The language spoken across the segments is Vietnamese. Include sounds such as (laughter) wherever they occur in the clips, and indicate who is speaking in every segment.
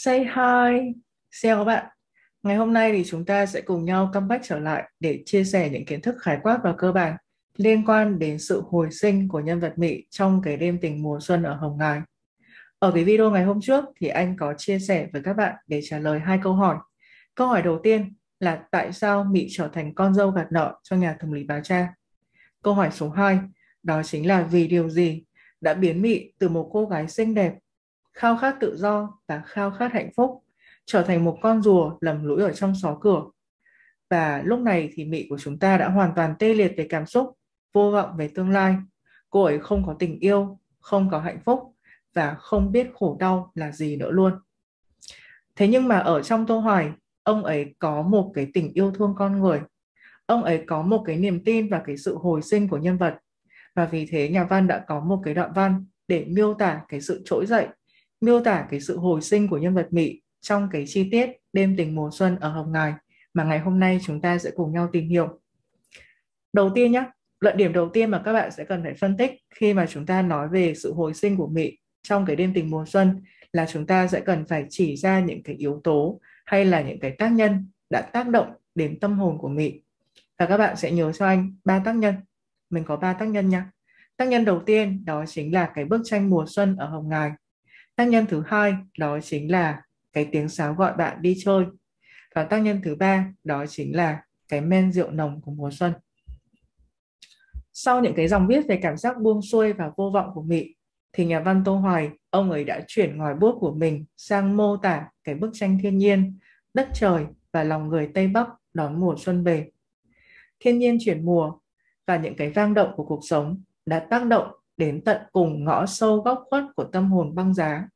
Speaker 1: Say hi, chào các bạn. Ngày hôm nay thì chúng ta sẽ cùng nhau comeback trở lại để chia sẻ những kiến thức khái quát và cơ bản liên quan đến sự hồi sinh của nhân vật Mỹ trong cái đêm tình mùa xuân ở Hồng Ngài. Ở cái video ngày hôm trước thì anh có chia sẻ với các bạn để trả lời hai câu hỏi. Câu hỏi đầu tiên là tại sao Mỹ trở thành con dâu gạt nợ cho nhà thẩm lý Bá Cha? Câu hỏi số 2 đó chính là vì điều gì đã biến Mỹ từ một cô gái xinh đẹp khao khát tự do và khao khát hạnh phúc, trở thành một con rùa lầm lũi ở trong xó cửa. Và lúc này thì mị của chúng ta đã hoàn toàn tê liệt về cảm xúc, vô vọng về tương lai. Cô ấy không có tình yêu, không có hạnh phúc và không biết khổ đau là gì nữa luôn. Thế nhưng mà ở trong Tô Hoài, ông ấy có một cái tình yêu thương con người. Ông ấy có một cái niềm tin và cái sự hồi sinh của nhân vật. Và vì thế nhà văn đã có một cái đoạn văn để miêu tả cái sự trỗi dậy miêu tả cái sự hồi sinh của nhân vật Mỹ trong cái chi tiết đêm tình mùa xuân ở Hồng Ngài mà ngày hôm nay chúng ta sẽ cùng nhau tìm hiểu. Đầu tiên nhé, luận điểm đầu tiên mà các bạn sẽ cần phải phân tích khi mà chúng ta nói về sự hồi sinh của Mỹ trong cái đêm tình mùa xuân là chúng ta sẽ cần phải chỉ ra những cái yếu tố hay là những cái tác nhân đã tác động đến tâm hồn của Mỹ. Và các bạn sẽ nhớ cho anh ba tác nhân. Mình có ba tác nhân nha. Tác nhân đầu tiên đó chính là cái bức tranh mùa xuân ở Hồng Ngài tác nhân thứ hai, đó chính là cái tiếng sáo gọi bạn đi chơi. Và tác nhân thứ ba, đó chính là cái men rượu nồng của mùa xuân. Sau những cái dòng viết về cảm giác buông xuôi và vô vọng của Mỹ thì nhà văn Tô Hoài, ông ấy đã chuyển ngòi bút của mình sang mô tả cái bức tranh thiên nhiên, đất trời và lòng người Tây Bắc đón mùa xuân về. Thiên nhiên chuyển mùa và những cái vang động của cuộc sống đã tác động đến tận cùng ngõ sâu góc khuất của tâm hồn băng giá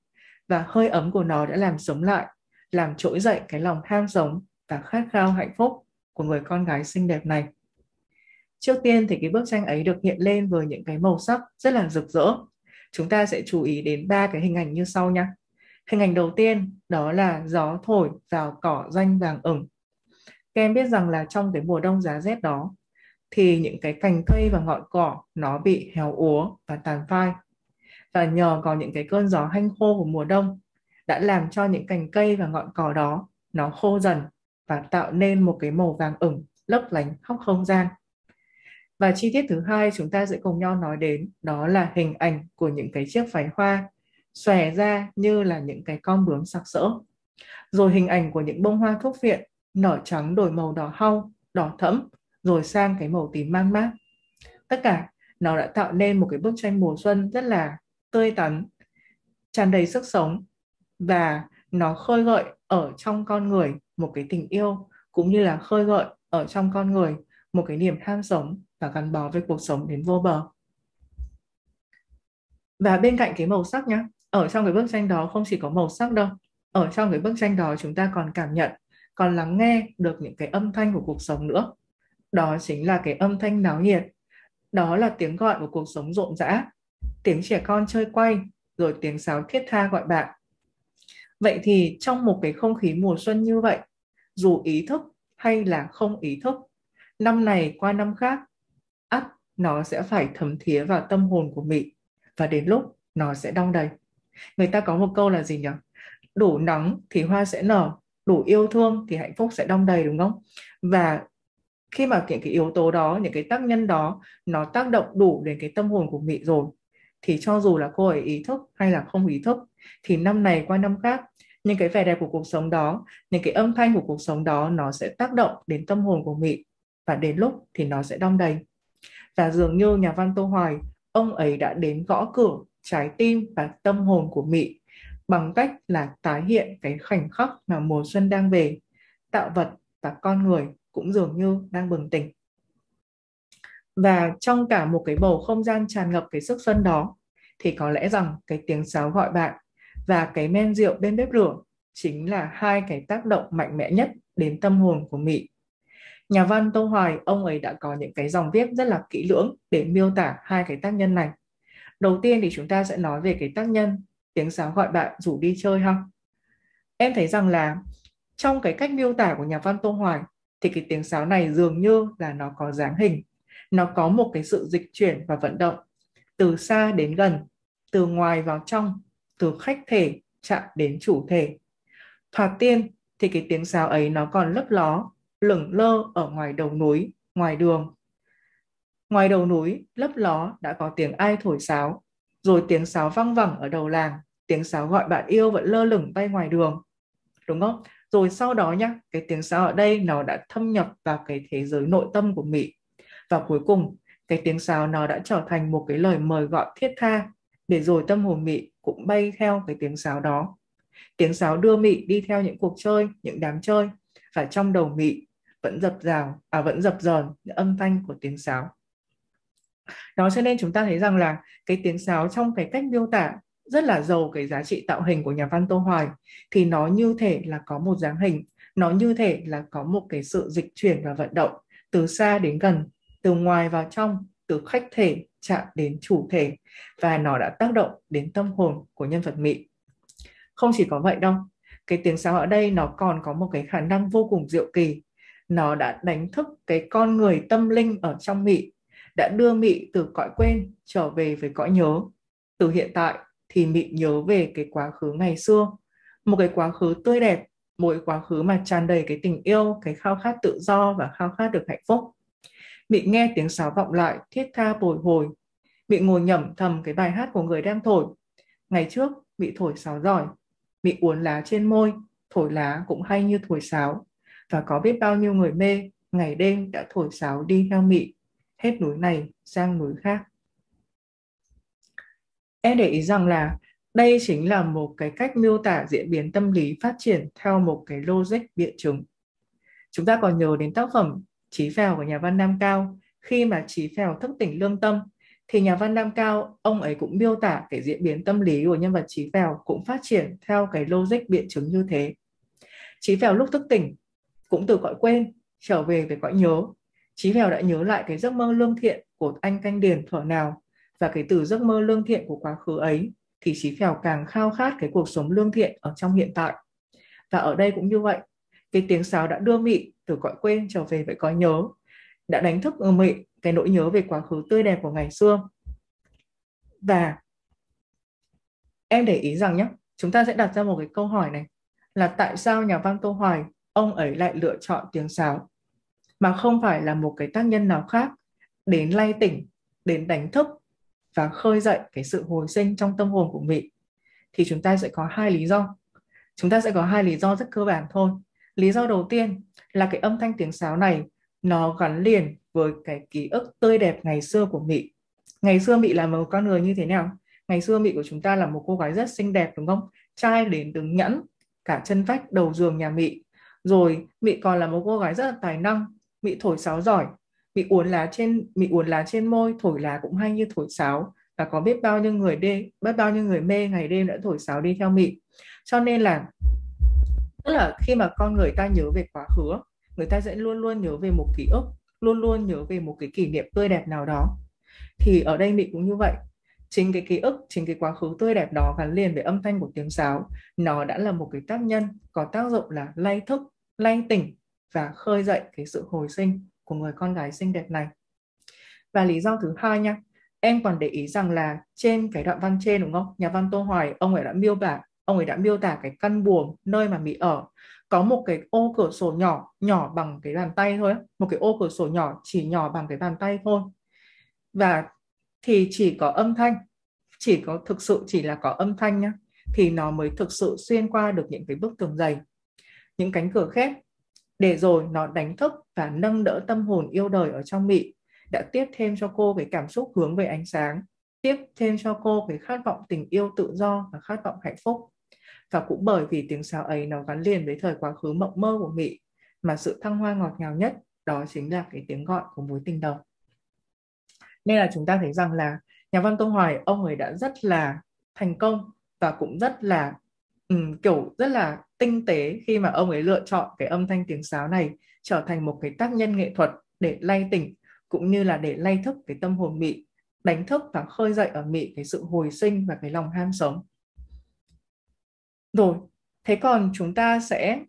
Speaker 1: và hơi ấm của nó đã làm sống lại, làm trỗi dậy cái lòng ham sống và khát khao hạnh phúc của người con gái xinh đẹp này. Trước tiên thì cái bức tranh ấy được hiện lên với những cái màu sắc rất là rực rỡ. Chúng ta sẽ chú ý đến ba cái hình ảnh như sau nhé. Hình ảnh đầu tiên đó là gió thổi vào cỏ danh vàng ửng. Các em biết rằng là trong cái mùa đông giá rét đó thì những cái cành cây và ngọn cỏ nó bị héo úa và tàn phai. Và nhờ có những cái cơn gió hanh khô của mùa đông đã làm cho những cành cây và ngọn cỏ đó nó khô dần và tạo nên một cái màu vàng ửng lấp lánh khắp không gian. Và chi tiết thứ hai chúng ta sẽ cùng nhau nói đến đó là hình ảnh của những cái chiếc váy hoa xòe ra như là những cái con bướm sặc sỡ. Rồi hình ảnh của những bông hoa thuốc viện nở trắng đổi màu đỏ hau, đỏ thẫm rồi sang cái màu tím mang mát. Tất cả, nó đã tạo nên một cái bức tranh mùa xuân rất là tươi tắn, tràn đầy sức sống và nó khơi gợi ở trong con người một cái tình yêu cũng như là khơi gợi ở trong con người một cái niềm tham sống và gắn bó với cuộc sống đến vô bờ. Và bên cạnh cái màu sắc nhá, ở trong cái bức tranh đó không chỉ có màu sắc đâu, ở trong cái bức tranh đó chúng ta còn cảm nhận, còn lắng nghe được những cái âm thanh của cuộc sống nữa đó chính là cái âm thanh náo nhiệt. Đó là tiếng gọi của cuộc sống rộn rã. Tiếng trẻ con chơi quay, rồi tiếng sáo thiết tha gọi bạn. Vậy thì trong một cái không khí mùa xuân như vậy, dù ý thức hay là không ý thức, năm này qua năm khác, ắt nó sẽ phải thấm thía vào tâm hồn của mị và đến lúc nó sẽ đong đầy. Người ta có một câu là gì nhỉ? Đủ nắng thì hoa sẽ nở, đủ yêu thương thì hạnh phúc sẽ đong đầy, đúng không? Và khi mà những cái yếu tố đó, những cái tác nhân đó nó tác động đủ đến cái tâm hồn của mị rồi, thì cho dù là cô ấy ý thức hay là không ý thức, thì năm này qua năm khác, những cái vẻ đẹp của cuộc sống đó, những cái âm thanh của cuộc sống đó nó sẽ tác động đến tâm hồn của mị và đến lúc thì nó sẽ đong đầy. Và dường như nhà văn tô hoài, ông ấy đã đến gõ cửa trái tim và tâm hồn của mị bằng cách là tái hiện cái khoảnh khắc mà mùa xuân đang về, tạo vật và con người cũng dường như đang bừng tỉnh và trong cả một cái bầu không gian tràn ngập cái sức xuân đó thì có lẽ rằng cái tiếng sáo gọi bạn và cái men rượu bên bếp lửa chính là hai cái tác động mạnh mẽ nhất đến tâm hồn của Mỹ. Nhà văn Tô Hoài, ông ấy đã có những cái dòng viết rất là kỹ lưỡng để miêu tả hai cái tác nhân này. Đầu tiên thì chúng ta sẽ nói về cái tác nhân tiếng sáo gọi bạn rủ đi chơi ha. Em thấy rằng là trong cái cách miêu tả của nhà văn Tô Hoài thì cái tiếng sáo này dường như là nó có dáng hình. Nó có một cái sự dịch chuyển và vận động. Từ xa đến gần, từ ngoài vào trong, từ khách thể chạm đến chủ thể. Thoạt tiên thì cái tiếng sáo ấy nó còn lấp ló, lửng lơ ở ngoài đầu núi, ngoài đường. Ngoài đầu núi, lấp ló đã có tiếng ai thổi sáo. Rồi tiếng sáo văng vẳng ở đầu làng, tiếng sáo gọi bạn yêu vẫn lơ lửng bay ngoài đường. Đúng không? Rồi sau đó nhá, cái tiếng sáo ở đây nó đã thâm nhập vào cái thế giới nội tâm của mỹ. Và cuối cùng, cái tiếng sáo nó đã trở thành một cái lời mời gọi thiết tha để rồi tâm hồn mị cũng bay theo cái tiếng sáo đó. Tiếng sáo đưa mị đi theo những cuộc chơi, những đám chơi, và trong đầu mị vẫn dập dào à vẫn dập dờn âm thanh của tiếng sáo đó, cho nên chúng ta thấy rằng là cái tiếng sáo trong cái cách miêu tả rất là giàu cái giá trị tạo hình của nhà văn Tô Hoài thì nó như thể là có một dáng hình nó như thể là có một cái sự dịch chuyển và vận động từ xa đến gần từ ngoài vào trong từ khách thể chạm đến chủ thể và nó đã tác động đến tâm hồn của nhân vật Mỹ. Không chỉ có vậy đâu, cái tiếng sáo ở đây nó còn có một cái khả năng vô cùng diệu kỳ. Nó đã đánh thức cái con người tâm linh ở trong Mỹ, đã đưa Mỹ từ cõi quên trở về với cõi nhớ. Từ hiện tại thì mị nhớ về cái quá khứ ngày xưa, một cái quá khứ tươi đẹp, một cái quá khứ mà tràn đầy cái tình yêu, cái khao khát tự do và khao khát được hạnh phúc. Mị nghe tiếng sáo vọng lại, thiết tha bồi hồi. Mị ngồi nhẩm thầm cái bài hát của người đang thổi. Ngày trước, Mị thổi sáo giỏi. Mị uốn lá trên môi, thổi lá cũng hay như thổi sáo. Và có biết bao nhiêu người mê, ngày đêm đã thổi sáo đi theo Mị, hết núi này sang núi khác. Em để ý rằng là đây chính là một cái cách miêu tả diễn biến tâm lý phát triển theo một cái logic biện chứng. Chúng ta còn nhớ đến tác phẩm Chí Phèo của nhà văn Nam Cao. Khi mà Chí Phèo thức tỉnh lương tâm, thì nhà văn Nam Cao, ông ấy cũng miêu tả cái diễn biến tâm lý của nhân vật Chí Phèo cũng phát triển theo cái logic biện chứng như thế. Chí Phèo lúc thức tỉnh, cũng từ cõi quên, trở về về cõi nhớ. Chí Phèo đã nhớ lại cái giấc mơ lương thiện của anh Canh Điền thuở nào, và cái từ giấc mơ lương thiện của quá khứ ấy, thì Chí Phèo càng khao khát cái cuộc sống lương thiện ở trong hiện tại. Và ở đây cũng như vậy, cái tiếng sáo đã đưa mị từ cõi quên trở về với cõi nhớ đã đánh thức ở mị cái nỗi nhớ về quá khứ tươi đẹp của ngày xưa và em để ý rằng nhé chúng ta sẽ đặt ra một cái câu hỏi này là tại sao nhà văn Tô Hoài ông ấy lại lựa chọn tiếng sáo mà không phải là một cái tác nhân nào khác đến lay tỉnh đến đánh thức và khơi dậy cái sự hồi sinh trong tâm hồn của mị thì chúng ta sẽ có hai lý do chúng ta sẽ có hai lý do rất cơ bản thôi lý do đầu tiên là cái âm thanh tiếng sáo này nó gắn liền với cái ký ức tươi đẹp ngày xưa của Mị. Ngày xưa Mị là một con người như thế nào? Ngày xưa Mị của chúng ta là một cô gái rất xinh đẹp đúng không? Trai đến đứng nhẫn, cả chân vách đầu giường nhà Mị. Rồi Mị còn là một cô gái rất là tài năng, Mị thổi sáo giỏi, Mị uốn lá trên Mị uốn lá trên môi, thổi lá cũng hay như thổi sáo. Và có biết bao nhiêu người đê, biết bao nhiêu người mê ngày đêm đã thổi sáo đi theo Mị. Cho nên là tức là khi mà con người ta nhớ về quá khứ người ta sẽ luôn luôn nhớ về một ký ức luôn luôn nhớ về một cái kỷ niệm tươi đẹp nào đó. Thì ở đây mị cũng như vậy. Chính cái ký ức chính cái quá khứ tươi đẹp đó gắn liền với âm thanh của tiếng sáo. Nó đã là một cái tác nhân có tác dụng là lay thức lay tỉnh và khơi dậy cái sự hồi sinh của người con gái xinh đẹp này. Và lý do thứ hai nha, em còn để ý rằng là trên cái đoạn văn trên, đúng không? Nhà văn tô hoài, ông ấy đã miêu tả, ông ấy đã miêu tả cái căn buồng nơi mà Mỹ ở. Có một cái ô cửa sổ nhỏ nhỏ bằng cái bàn tay thôi một cái ô cửa sổ nhỏ, chỉ nhỏ bằng cái bàn tay thôi. Và thì chỉ có âm thanh, chỉ có thực sự chỉ là có âm thanh nhá, thì nó mới thực sự xuyên qua được những cái bức tường dày. Những cánh cửa khép để rồi nó đánh thức và nâng đỡ tâm hồn yêu đời ở trong Mị đã tiếp thêm cho cô cái cảm xúc hướng về ánh sáng tiếp thêm cho cô cái khát vọng tình yêu tự do và khát vọng hạnh phúc. Và cũng bởi vì tiếng sáo ấy nó gắn liền với thời quá khứ mộng mơ của Mị, mà sự thăng hoa ngọt ngào nhất đó chính là cái tiếng gọi của mối tình đầu. Nên là chúng ta thấy rằng là nhà văn Tô Hoài ông ấy đã rất là thành công và cũng rất là Ừ, kiểu rất là tinh tế khi mà ông ấy lựa chọn cái âm thanh tiếng sáo này trở thành một cái tác nhân nghệ thuật để lay tỉnh cũng như là để lay thức cái tâm hồn mị đánh thức và khơi dậy ở mị cái sự hồi sinh và cái lòng ham sống. Rồi, thế còn chúng ta sẽ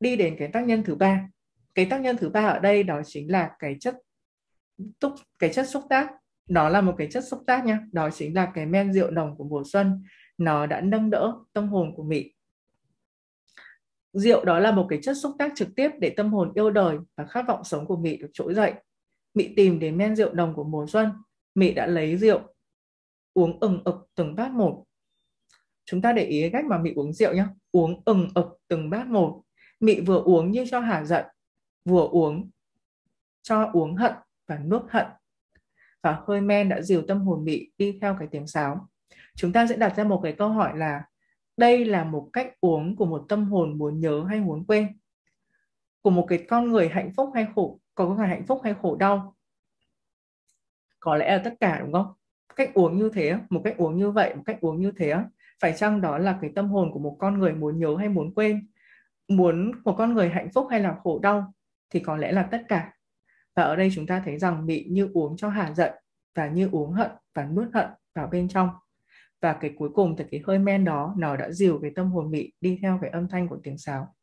Speaker 1: đi đến cái tác nhân thứ ba. Cái tác nhân thứ ba ở đây đó chính là cái chất túc cái chất xúc tác. Đó là một cái chất xúc tác nha. Đó chính là cái men rượu nồng của mùa xuân. Nó đã nâng đỡ tâm hồn của mị. rượu đó là một cái chất xúc tác trực tiếp để tâm hồn yêu đời và khát vọng sống của Mị được trỗi dậy. Mị tìm đến men rượu đồng của mùa xuân. Mị đã lấy rượu uống ừng ực từng bát một. Chúng ta để ý cái cách mà Mị uống rượu nhé. Uống ừng ực từng bát một. Mị vừa uống như cho hả giận, vừa uống cho uống hận và nuốt hận. Và hơi men đã dìu tâm hồn Mị đi theo cái tiếng sáo. Chúng ta sẽ đặt ra một cái câu hỏi là, đây là một cách uống của một tâm hồn muốn nhớ hay muốn quên? Của một cái con người hạnh phúc hay khổ, có người hạnh phúc hay khổ đau? Có lẽ là tất cả, đúng không? Cách uống như thế, một cách uống như vậy, một cách uống như thế, phải chăng đó là cái tâm hồn của một con người muốn nhớ hay muốn quên? Muốn một con người hạnh phúc hay là khổ đau? Thì có lẽ là tất cả. Và ở đây chúng ta thấy rằng bị như uống cho hà giận, và như uống hận, và nuốt hận vào bên trong và cái cuối cùng thì cái hơi men đó, nó đã dìu cái tâm hồn mị đi theo cái âm thanh của tiếng sáo.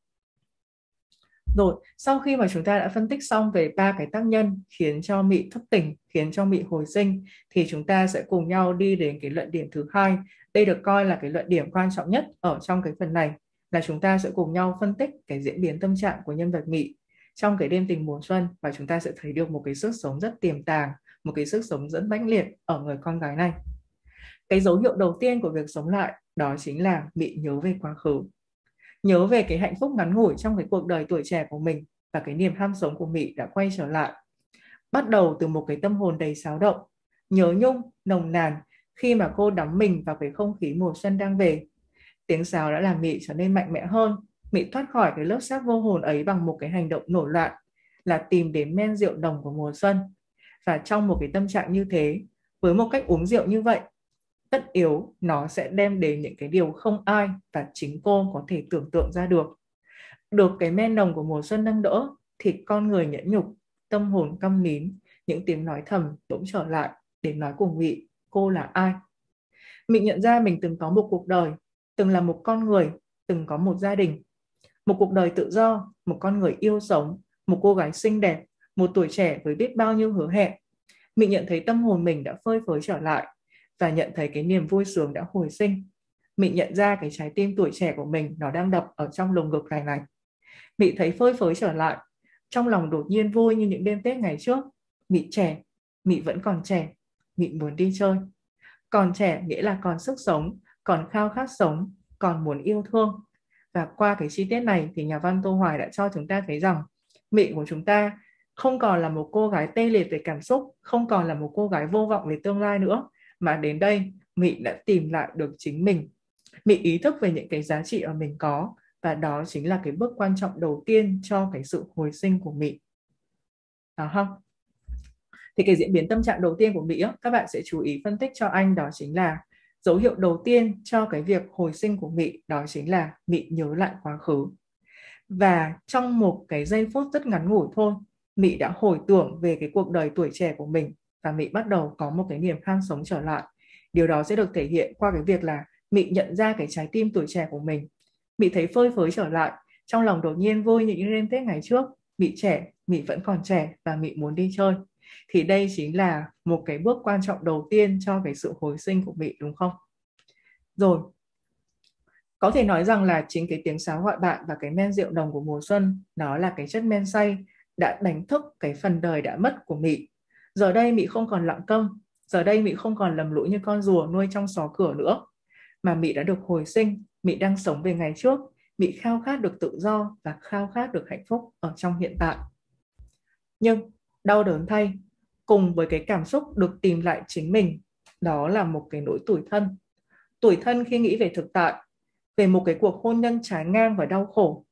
Speaker 1: Rồi, sau khi mà chúng ta đã phân tích xong về ba cái tác nhân khiến cho mị thức tỉnh khiến cho mị hồi sinh, thì chúng ta sẽ cùng nhau đi đến cái luận điểm thứ hai. Đây được coi là cái luận điểm quan trọng nhất ở trong cái phần này, là chúng ta sẽ cùng nhau phân tích cái diễn biến tâm trạng của nhân vật mị trong cái đêm tình mùa xuân. Và chúng ta sẽ thấy được một cái sức sống rất tiềm tàng, một cái sức sống rất mãnh liệt ở người con gái này cái dấu hiệu đầu tiên của việc sống lại đó chính là bị nhớ về quá khứ nhớ về cái hạnh phúc ngắn ngủi trong cái cuộc đời tuổi trẻ của mình và cái niềm ham sống của Mỹ đã quay trở lại. Bắt đầu từ một cái tâm hồn đầy xáo động, nhớ nhung, nồng nàn khi mà cô đắm mình vào cái không khí mùa xuân đang về. Tiếng sáo đã làm Mỹ trở nên mạnh mẽ hơn. Mỹ thoát khỏi cái lớp xác vô hồn ấy bằng một cái hành động nổi loạn là tìm đến men rượu đồng của mùa xuân. Và trong một cái tâm trạng như thế, với một cách uống rượu như vậy, tất yếu nó sẽ đem đến những cái điều không ai và chính cô có thể tưởng tượng ra được. Được cái men nồng của mùa xuân nâng đỡ thì con người nhẫn nhục, tâm hồn căm nín, những tiếng nói thầm bỗng trở lại để nói cùng Mị cô là ai. Mị nhận ra mình từng có một cuộc đời, từng là một con người, từng có một gia đình, một cuộc đời tự do, một con người yêu sống, một cô gái xinh đẹp, một tuổi trẻ với biết bao nhiêu hứa hẹn. Mị nhận thấy tâm hồn mình đã phơi phới trở lại và nhận thấy cái niềm vui sướng đã hồi sinh. Mị nhận ra cái trái tim tuổi trẻ của mình nó đang đập ở trong lồng ngực này này. Mị thấy phơi phới trở lại, trong lòng đột nhiên vui như những đêm Tết ngày trước. Mị trẻ, Mị vẫn còn trẻ, Mị muốn đi chơi. Còn trẻ nghĩa là còn sức sống, còn khao khát sống, còn muốn yêu thương. Và qua cái chi tiết này thì nhà văn Tô Hoài đã cho chúng ta thấy rằng Mị của chúng ta không còn là một cô gái tê liệt về cảm xúc, không còn là một cô gái vô vọng về tương lai nữa, mà đến đây Mị đã tìm lại được chính mình. Mị ý thức về những cái giá trị ở mình có và đó chính là cái bước quan trọng đầu tiên cho cái sự hồi sinh của Mị. Đó không? Thì cái diễn biến tâm trạng đầu tiên của Mỹ các bạn sẽ chú ý phân tích cho anh đó chính là dấu hiệu đầu tiên cho cái việc hồi sinh của Mị đó chính là Mị nhớ lại quá khứ. Và trong một cái giây phút rất ngắn ngủi thôi, Mị đã hồi tưởng về cái cuộc đời tuổi trẻ của mình và Mị bắt đầu có một cái niềm ham sống trở lại. Điều đó sẽ được thể hiện qua cái việc là Mị nhận ra cái trái tim tuổi trẻ của mình. Mị thấy phơi phới trở lại, trong lòng đột nhiên vui như những đêm Tết ngày trước. Mị trẻ, Mị vẫn còn trẻ và Mị muốn đi chơi. Thì đây chính là một cái bước quan trọng đầu tiên cho cái sự hồi sinh của Mị đúng không? Rồi, có thể nói rằng là chính cái tiếng sáo gọi bạn và cái men rượu đồng của mùa xuân nó là cái chất men say đã đánh thức cái phần đời đã mất của Mị Giờ đây Mị không còn lặng câm, giờ đây Mị không còn lầm lũi như con rùa nuôi trong xó cửa nữa, mà Mị đã được hồi sinh, Mị đang sống về ngày trước, Mị khao khát được tự do và khao khát được hạnh phúc ở trong hiện tại. Nhưng đau đớn thay, cùng với cái cảm xúc được tìm lại chính mình, đó là một cái nỗi tủi thân. Tủi thân khi nghĩ về thực tại, về một cái cuộc hôn nhân trái ngang và đau khổ.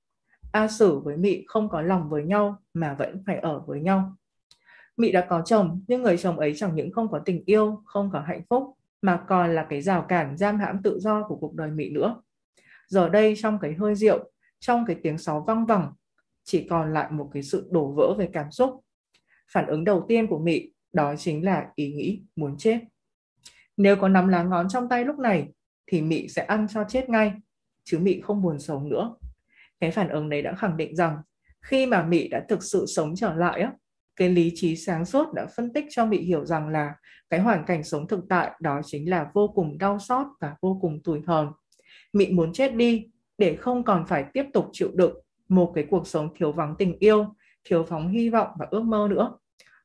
Speaker 1: A Sử với Mị không có lòng với nhau mà vẫn phải ở với nhau. Mị đã có chồng, nhưng người chồng ấy chẳng những không có tình yêu, không có hạnh phúc, mà còn là cái rào cản giam hãm tự do của cuộc đời Mị nữa. Giờ đây trong cái hơi rượu, trong cái tiếng sáo văng vẳng, chỉ còn lại một cái sự đổ vỡ về cảm xúc. Phản ứng đầu tiên của Mị đó chính là ý nghĩ muốn chết. Nếu có nắm lá ngón trong tay lúc này thì Mị sẽ ăn cho chết ngay, chứ Mị không buồn sống nữa. Cái phản ứng đấy đã khẳng định rằng khi mà Mị đã thực sự sống trở lại á, cái lý trí sáng suốt đã phân tích cho Mị hiểu rằng là cái hoàn cảnh sống thực tại đó chính là vô cùng đau xót và vô cùng tủi hờn. Mị muốn chết đi, để không còn phải tiếp tục chịu đựng một cái cuộc sống thiếu vắng tình yêu, thiếu vắng hy vọng và ước mơ nữa.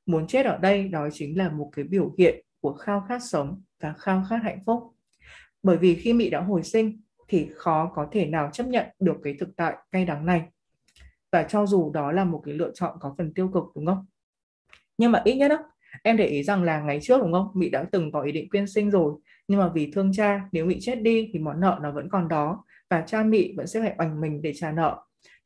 Speaker 1: Muốn chết ở đây đó chính là một cái biểu hiện của khao khát sống và khao khát hạnh phúc. Bởi vì khi Mị đã hồi sinh thì khó có thể nào chấp nhận được cái thực tại cay đắng này. Và cho dù đó là một cái lựa chọn có phần tiêu cực đúng không? Nhưng mà ít nhất đó, em để ý rằng là ngày trước đúng không? Mị đã từng có ý định quyên sinh rồi. Nhưng mà vì thương cha, nếu Mị chết đi thì món nợ nó vẫn còn đó. Và cha Mị vẫn sẽ phải oành mình để trả nợ.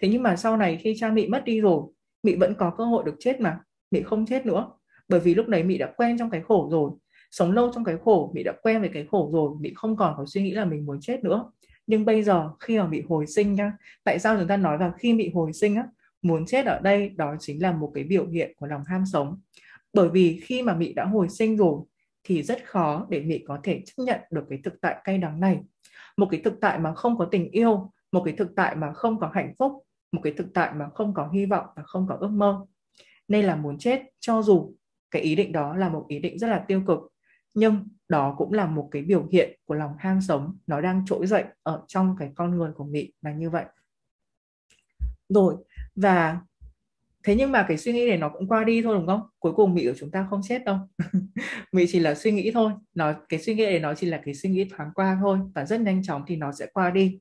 Speaker 1: Thế nhưng mà sau này khi cha Mị mất đi rồi, Mị vẫn có cơ hội được chết mà. Mị không chết nữa. Bởi vì lúc đấy Mị đã quen trong cái khổ rồi sống lâu trong cái khổ mị đã quen với cái khổ rồi mị không còn có suy nghĩ là mình muốn chết nữa nhưng bây giờ khi mà bị hồi sinh nhá tại sao chúng ta nói là khi bị hồi sinh á muốn chết ở đây, đó chính là một cái biểu hiện của lòng ham sống. Bởi vì khi mà mị đã hồi sinh rồi, thì rất khó để mị có thể chấp nhận được cái thực tại cay đắng này. Một cái thực tại mà không có tình yêu, một cái thực tại mà không có hạnh phúc, một cái thực tại mà không có hy vọng và không có ước mơ. Nên là muốn chết, cho dù cái ý định đó là một ý định rất là tiêu cực, nhưng đó cũng là một cái biểu hiện của lòng ham sống nó đang trỗi dậy ở trong cái con người của mị là như vậy. Rồi và thế nhưng mà cái suy nghĩ này nó cũng qua đi thôi đúng không? Cuối cùng Mỹ của chúng ta không chết đâu. (laughs) Mỹ chỉ là suy nghĩ thôi. Nó cái suy nghĩ này nó chỉ là cái suy nghĩ thoáng qua thôi và rất nhanh chóng thì nó sẽ qua đi.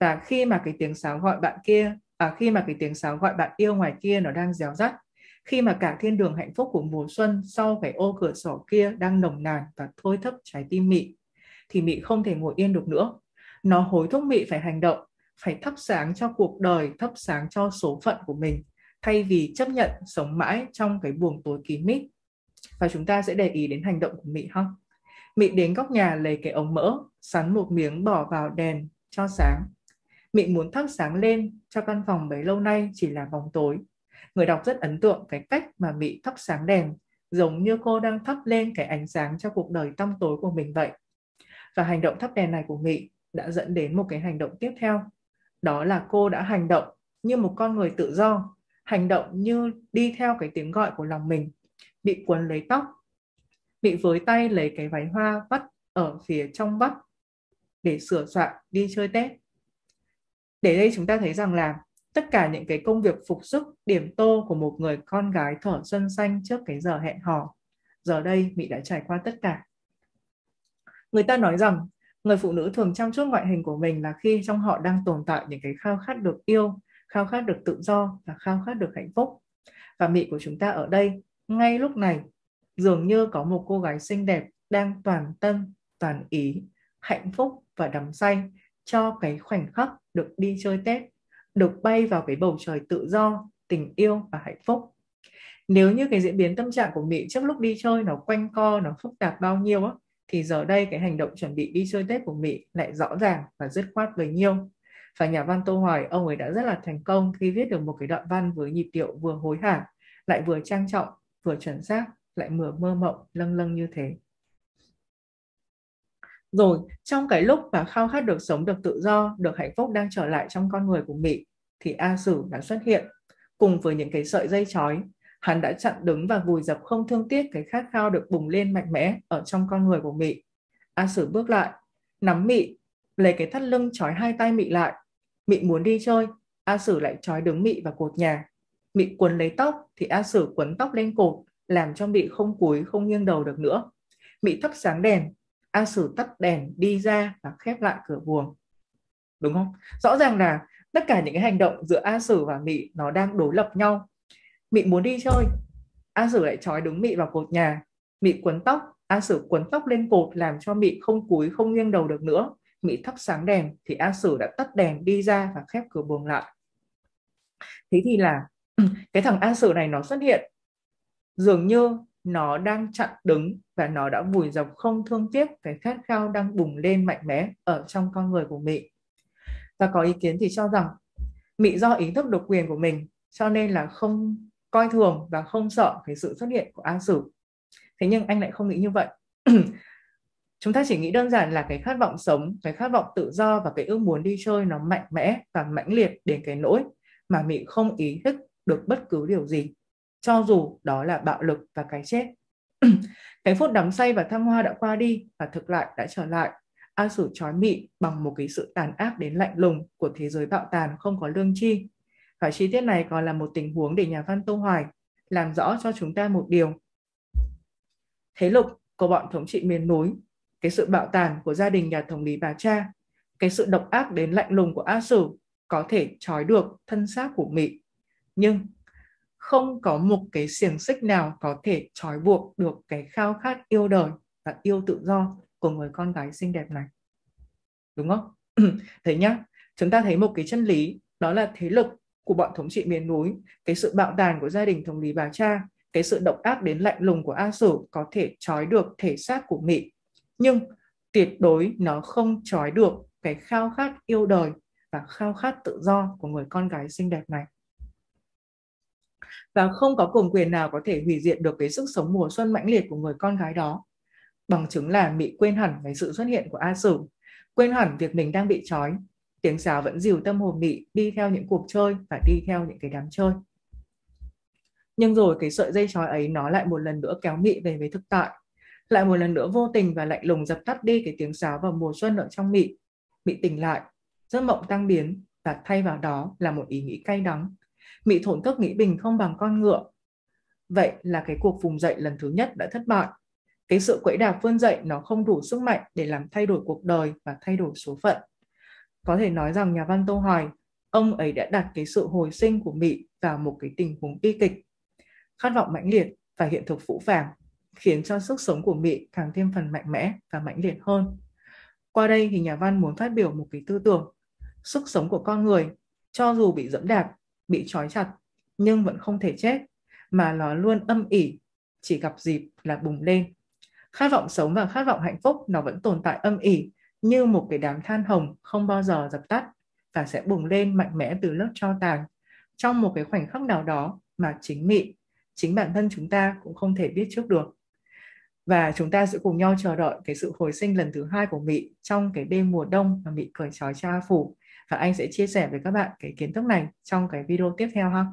Speaker 1: Và khi mà cái tiếng sáo gọi bạn kia à, khi mà cái tiếng sáo gọi bạn yêu ngoài kia nó đang réo rắt khi mà cả thiên đường hạnh phúc của mùa xuân sau cái ô cửa sổ kia đang nồng nàn và thôi thấp trái tim mị thì mị không thể ngồi yên được nữa. Nó hối thúc mị phải hành động phải thắp sáng cho cuộc đời thắp sáng cho số phận của mình thay vì chấp nhận sống mãi trong cái buồng tối kín mít và chúng ta sẽ để ý đến hành động của mị không mị đến góc nhà lấy cái ống mỡ sắn một miếng bỏ vào đèn cho sáng mị muốn thắp sáng lên cho căn phòng bấy lâu nay chỉ là bóng tối người đọc rất ấn tượng cái cách mà Mỹ thắp sáng đèn, giống như cô đang thắp lên cái ánh sáng cho cuộc đời tăm tối của mình vậy. Và hành động thắp đèn này của Mỹ đã dẫn đến một cái hành động tiếp theo. Đó là cô đã hành động như một con người tự do, hành động như đi theo cái tiếng gọi của lòng mình, bị quấn lấy tóc, bị với tay lấy cái váy hoa vắt ở phía trong vắt để sửa soạn đi chơi Tết. Để đây chúng ta thấy rằng là tất cả những cái công việc phục sức điểm tô của một người con gái thở xuân xanh trước cái giờ hẹn hò giờ đây mỹ đã trải qua tất cả người ta nói rằng người phụ nữ thường chăm chút ngoại hình của mình là khi trong họ đang tồn tại những cái khao khát được yêu khao khát được tự do và khao khát được hạnh phúc và mị của chúng ta ở đây ngay lúc này dường như có một cô gái xinh đẹp đang toàn tâm toàn ý hạnh phúc và đắm say cho cái khoảnh khắc được đi chơi tết được bay vào cái bầu trời tự do, tình yêu và hạnh phúc. Nếu như cái diễn biến tâm trạng của mị trước lúc đi chơi nó quanh co, nó phức tạp bao nhiêu á, thì giờ đây cái hành động chuẩn bị đi chơi Tết của Mỹ lại rõ ràng và dứt khoát bấy nhiêu. Và nhà văn Tô Hoài, ông ấy đã rất là thành công khi viết được một cái đoạn văn với nhịp điệu vừa hối hả, lại vừa trang trọng, vừa chuẩn xác, lại vừa mơ mộng, lâng lâng như thế. Rồi, trong cái lúc mà khao khát được sống được tự do, được hạnh phúc đang trở lại trong con người của Mỹ, thì A Sử đã xuất hiện. Cùng với những cái sợi dây chói, hắn đã chặn đứng và vùi dập không thương tiếc cái khát khao được bùng lên mạnh mẽ ở trong con người của mị A Sử bước lại, nắm Mị, lấy cái thắt lưng chói hai tay Mị lại. Mị muốn đi chơi, A Sử lại chói đứng Mị vào cột nhà. Mị quấn lấy tóc thì A Sử quấn tóc lên cột, làm cho Mị không cúi không nghiêng đầu được nữa. Mị thắp sáng đèn, A Sử tắt đèn đi ra và khép lại cửa buồng. Đúng không? Rõ ràng là tất cả những cái hành động giữa A Sử và Mị nó đang đối lập nhau. Mị muốn đi chơi, A Sử lại trói đứng Mị vào cột nhà. Mị quấn tóc, A Sử quấn tóc lên cột làm cho Mị không cúi không nghiêng đầu được nữa. Mị thắp sáng đèn thì A Sử đã tắt đèn đi ra và khép cửa buồng lại. Thế thì là (clears throat) cái thằng A Sử này nó xuất hiện dường như nó đang chặn đứng và nó đã vùi dập không thương tiếc cái khát khao đang bùng lên mạnh mẽ ở trong con người của Mị. Và có ý kiến thì cho rằng Mị do ý thức độc quyền của mình cho nên là không coi thường và không sợ cái sự xuất hiện của An Sử. Thế nhưng anh lại không nghĩ như vậy. (clears throat) Chúng ta chỉ nghĩ đơn giản là cái khát vọng sống, cái khát vọng tự do và cái ước muốn đi chơi nó mạnh mẽ và mãnh liệt đến cái nỗi mà Mị không ý thức được bất cứ điều gì cho dù đó là bạo lực và cái chết. (clears throat) cái phút đắm say và thăng hoa đã qua đi và thực lại đã trở lại. A Sử trói Mị bằng một cái sự tàn ác đến lạnh lùng của thế giới bạo tàn không có lương chi. Và chi tiết này còn là một tình huống để nhà văn Tô Hoài làm rõ cho chúng ta một điều. Thế lực của bọn thống trị miền núi, cái sự bạo tàn của gia đình nhà thống lý bà cha, cái sự độc ác đến lạnh lùng của A Sử có thể trói được thân xác của mỹ Nhưng không có một cái xiềng xích nào có thể trói buộc được cái khao khát yêu đời và yêu tự do của người con gái xinh đẹp này. Đúng không? (clears throat) Thế nhá, chúng ta thấy một cái chân lý đó là thế lực của bọn thống trị miền núi, cái sự bạo tàn của gia đình thống lý bà cha, cái sự độc ác đến lạnh lùng của A Sử có thể trói được thể xác của Mị. Nhưng tuyệt đối nó không trói được cái khao khát yêu đời và khao khát tự do của người con gái xinh đẹp này. Và không có cường quyền nào có thể hủy diệt được cái sức sống mùa xuân mãnh liệt của người con gái đó. Bằng chứng là Mị quên hẳn về sự xuất hiện của A Sử, quên hẳn việc mình đang bị trói. Tiếng sáo vẫn dìu tâm hồn Mị đi theo những cuộc chơi và đi theo những cái đám chơi. Nhưng rồi cái sợi dây trói ấy nó lại một lần nữa kéo Mị về với thực tại. Lại một lần nữa vô tình và lạnh lùng dập tắt đi cái tiếng sáo vào mùa xuân ở trong Mị. Mị tỉnh lại, giấc mộng tăng biến và thay vào đó là một ý nghĩ cay đắng. Mị thổn thức nghĩ bình không bằng con ngựa. Vậy là cái cuộc vùng dậy lần thứ nhất đã thất bại. Cái sự quẫy đạp vươn dậy nó không đủ sức mạnh để làm thay đổi cuộc đời và thay đổi số phận. Có thể nói rằng nhà văn Tô Hoài, ông ấy đã đặt cái sự hồi sinh của Mị vào một cái tình huống bi kịch. Khát vọng mãnh liệt và hiện thực phũ phàng khiến cho sức sống của Mị càng thêm phần mạnh mẽ và mãnh liệt hơn. Qua đây thì nhà văn muốn phát biểu một cái tư tưởng. Sức sống của con người, cho dù bị dẫm đạp, bị trói chặt, nhưng vẫn không thể chết, mà nó luôn âm ỉ, chỉ gặp dịp là bùng lên. Khát vọng sống và khát vọng hạnh phúc nó vẫn tồn tại âm ỉ như một cái đám than hồng không bao giờ dập tắt và sẽ bùng lên mạnh mẽ từ lớp cho tàn. Trong một cái khoảnh khắc nào đó mà chính mị, chính bản thân chúng ta cũng không thể biết trước được. Và chúng ta sẽ cùng nhau chờ đợi cái sự hồi sinh lần thứ hai của Mị trong cái đêm mùa đông mà Mị cởi trói cha phủ. Và anh sẽ chia sẻ với các bạn cái kiến thức này trong cái video tiếp theo ha.